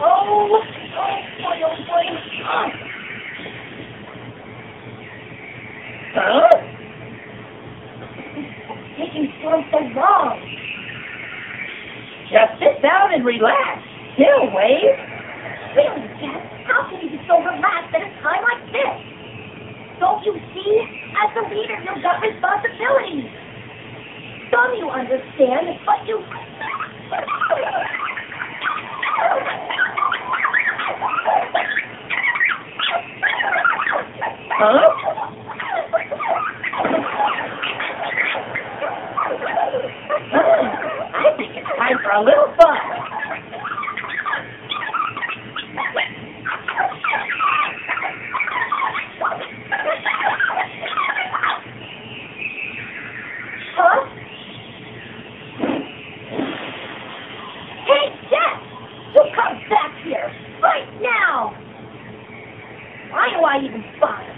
old boy. Huh? Taking so so long. Just sit down and relax. Chill, Wave. Really, Jet, how can you be so relaxed at a time like this? Don't you see? As the leader, you've got responsibilities. Some you understand, but you... Huh? Hmm, I think it's time for a little fun. Huh? Hey, Jet! You come back here! Right now! Why do I even bother?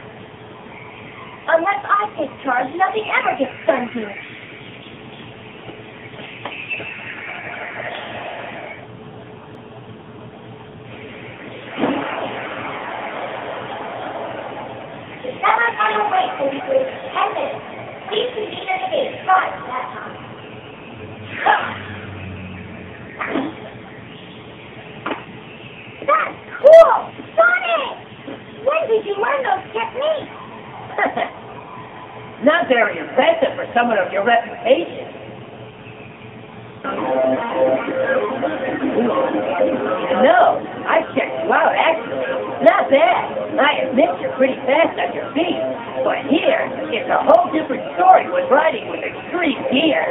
Unless I take charge, nothing ever gets done here. The semi-final race will be for 10 minutes. Please convene at the gate prior to that time. That's cool! Sonic! When did you learn those techniques? Not very impressive for someone of your reputation. No, I checked you out, actually. Not bad. I admit you're pretty fast on your feet. But here, it's a whole different story when riding with extreme gear.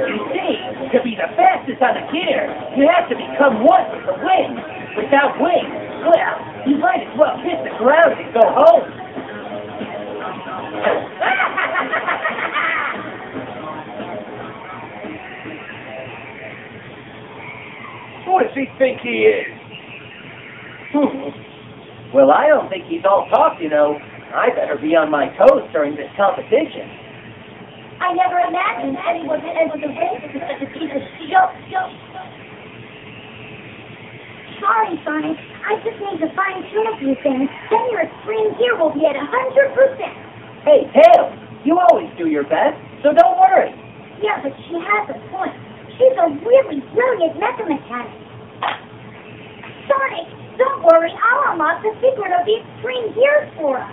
You see, to be the fastest on a gear, you have to become one with the wind. Without wings, well, you might as well hit the ground and go home. Who does he think he is? Well, I don't think he's all talk, you know. I better be on my toes during this competition. I never imagined anyone would enter the race with such a piece of jump, jump. Sorry, Sonic. I just need to fine tune a few things. Then your extreme gear will be at a hundred percent. Hey, Tails, you always do your best, so don't worry. Yeah, but she has a point. She's a really brilliant mechamechanic. Sonic, don't worry. I'll unlock the secret of the extreme gears for us.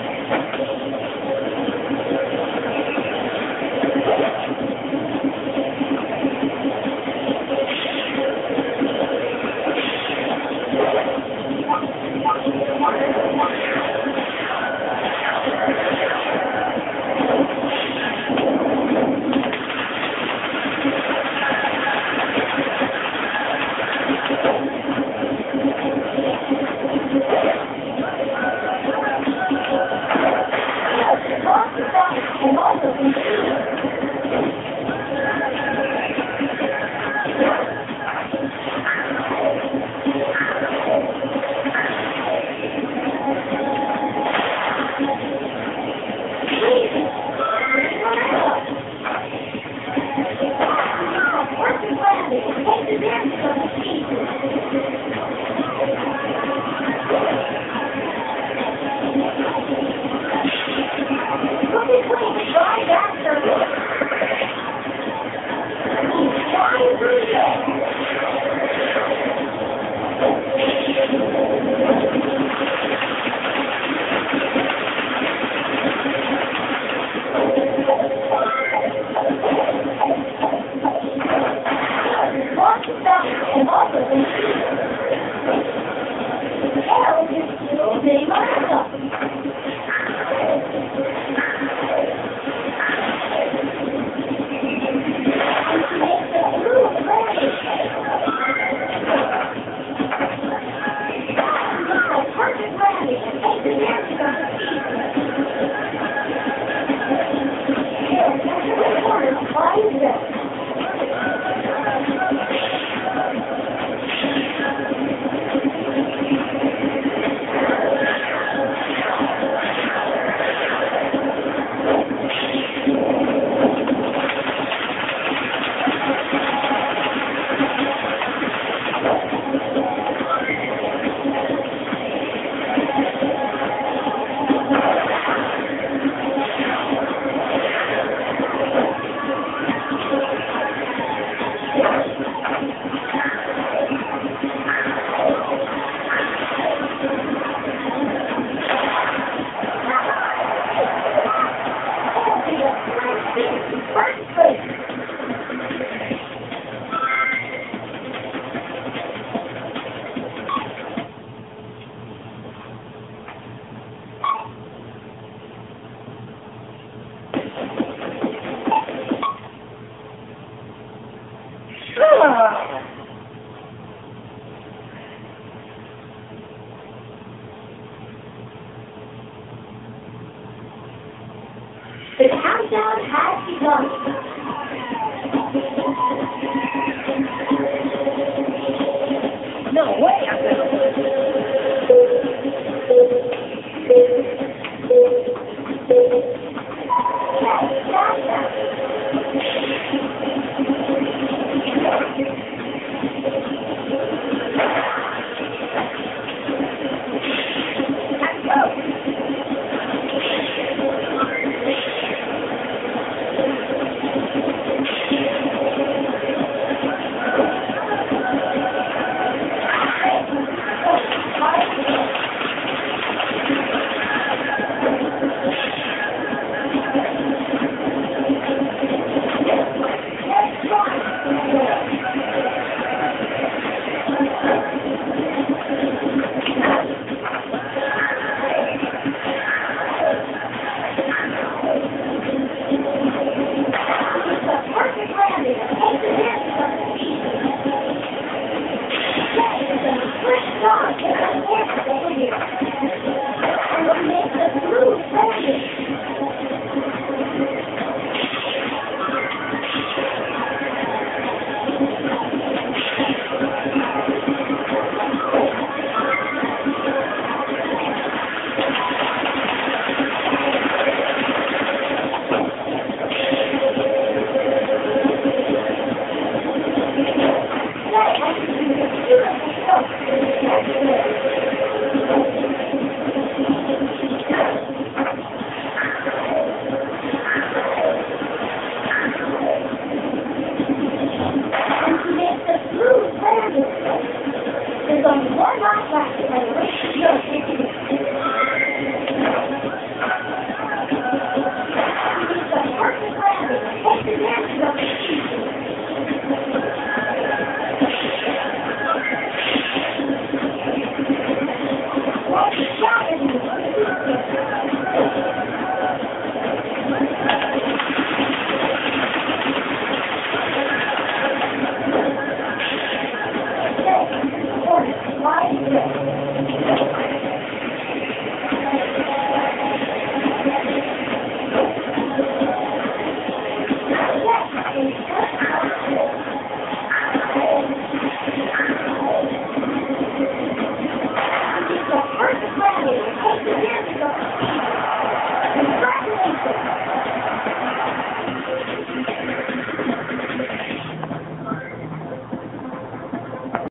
God has begun.